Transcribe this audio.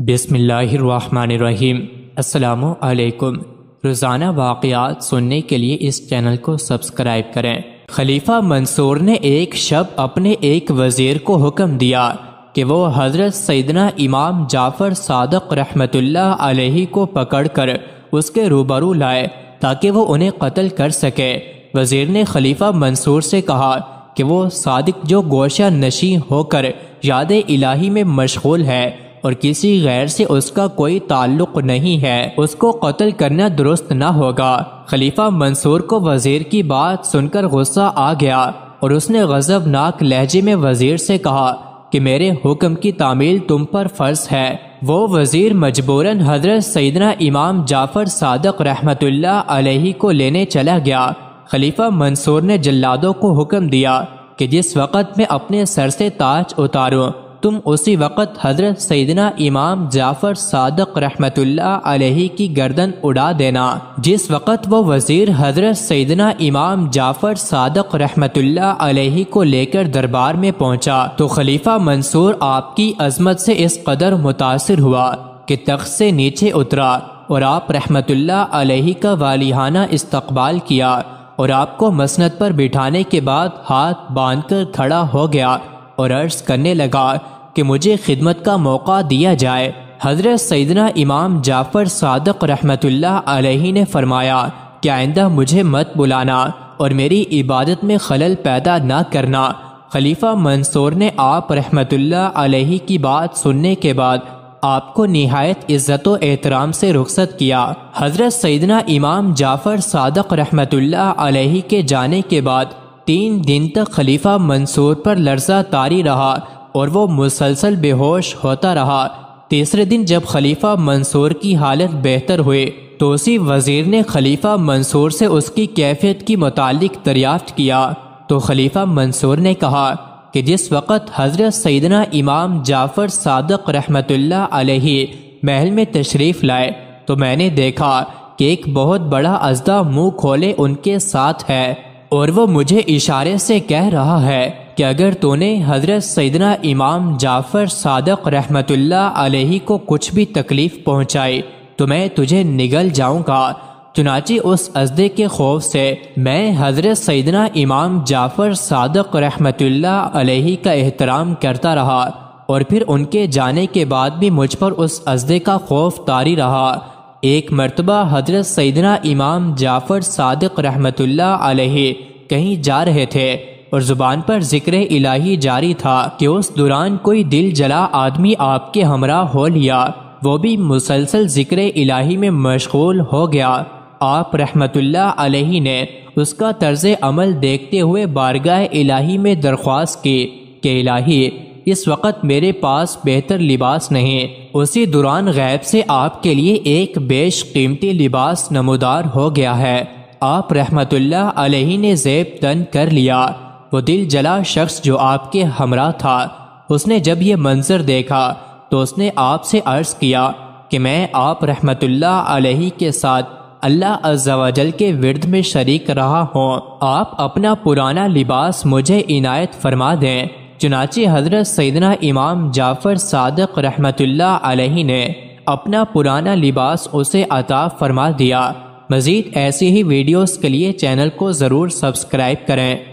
बिसमीम असलकुम रोज़ाना वाक़ात सुनने के लिए इस चैनल को सब्सक्राइब करें। खलीफा मंसूर ने एक शब अपने एक वज़ीर को हुक्म दिया कि वो हज़रत सैदना इमाम जाफ़र सादक रहमतुल्लाह अलैहि को पकड़कर उसके रूबरू लाए, ताकि वो उन्हें कत्ल कर सके। वज़ीर ने खलीफा मंसूर से कहा कि वो सादिक जो गोशा नशी होकर याद इलाही में मशगूल है और किसी गैर से उसका कोई ताल्लुक नहीं है। उसको कत्ल करना दुरुस्त न होगा। खलीफा मंसूर को वज़ीर की बात सुनकर गुस्सा आ गया और उसने गजबनाक लहजे में वज़ीर से कहा कि मेरे हुक्म की तामील तुम पर फ़र्ज़ है। वो वज़ीर मजबूरन हज़रत सैदना इमाम जाफ़र सादक रहमतुल्लाह अलैहि को लेने चला गया। खलीफा मंसूर ने जल्लादों को हुक्म दिया कि जिस वक़्त मैं अपने सर से ताज उतारूं तुम उसी वक़्त हज़रत सईदना इमाम जाफ़र सादक रहमतुल्लाह अलैहि की गर्दन उड़ा देना। जिस वक़्त वो वज़ीर हज़रत सैदना इमाम जाफ़र सादक रहमतुल्लाह अलैहि को लेकर दरबार में पहुँचा तो खलीफा मंसूर आपकी अजमत से इस कदर मुतासर हुआ कि तख्त से नीचे उतरा और आप रहमतुल्लाह अलैहि का वालिहाना इस्तकबाल किया और आपको मसनत पर बिठाने के बाद हाथ बांधकर खड़ा हो गया और अर्ज़ करने लगा कि मुझे खिदमत का मौका दिया जाए। हज़रत सैदना इमाम जाफ़र सादक रहमतुल्लाह ने फरमाया, कि आइंदा मुझे मत बुलाना और मेरी इबादत में खलल पैदा न करना। खलीफा मंसूर ने आप रहमतुल्लाह की बात सुनने के बाद आपको नहायत इज़्ज़त एहतराम से रुखसत किया। हज़रत सईदना इमाम जाफ़र सादक रहमतुल्लाह के जाने के बाद तीन दिन तक खलीफा मंसूर पर लर्जा तारी रहा। और वो मुसलसल बेहोश होता रहा। तीसरे दिन जब खलीफा मंसूर की हालत बेहतर हुई तो उसी वज़ीर ने खलीफा मंसूर से उसकी कैफियत की मुतालिक दरियाफ्त किया। तो खलीफा मंसूर ने कहा कि जिस वक़्त हज़रत सईदना इमाम जाफ़र सादक रहमतुल्लाह अलैहि महल में तशरीफ़ लाए तो मैंने देखा कि एक बहुत बड़ा अजदा मुँह खोले उनके साथ है। और वो मुझे इशारे से कह रहा है कि अगर तूने हज़रत सईदना इमाम जाफ़र सादक रहमतुल्ला अलैहि को कुछ भी तकलीफ़ पहुंचाई तो मैं तुझे निगल जाऊँगा। चुनाची उस अजदे के खौफ से मैं हज़रत सैदना इमाम जाफ़र सादक रहमतुल्ला अलैहि का एहतराम करता रहा और फिर उनके जाने के बाद भी मुझ पर उस अजदे का खौफ तारी रहा। एक मरतबा हज़रत सैदना इमाम जाफ़र सादिक रहमतुल्लाह अलैहि कहीं जा रहे थे और ज़ुबान पर ज़िक्र इलाही जारी था कि उस दौरान कोई दिल जला आदमी आपके हमरा हो लिया। वो भी मुसलसल ज़िक्र इलाही में मशगूल हो गया। आप रहमतुल्लाह अलैहि ने उसका तर्ज अमल देखते हुए बारगाह इलाही में दरख्वास्त की कि इलाही, इस वक़्त मेरे पास बेहतर लिबास नहीं। उसी दौरान गैब से आपके लिए एक बेश कीमती लिबास नमोदार हो गया है। आप रहमतुल्लाह अलैहि ने जेब तन कर लिया। वो दिल जला शख्स जो आपके हमरा था। उसने जब ये मंजर देखा तो उसने आपसे अर्ज़ किया कि मैं आप रहमतुल्लाह अलैहि के साथ अल्लाह अज्जल के विरद में शरीक रहा हूँ। आप अपना पुराना लिबास मुझे इनायत फरमा दें। चुनाचे हज़रत सैदना इमाम जाफ़र सदक रही ने अपना पुराना लिबास उसे अता फरमा दिया। मज़ीद ऐसी ही वीडियोस के लिए चैनल को ज़रूर सब्सक्राइब करें।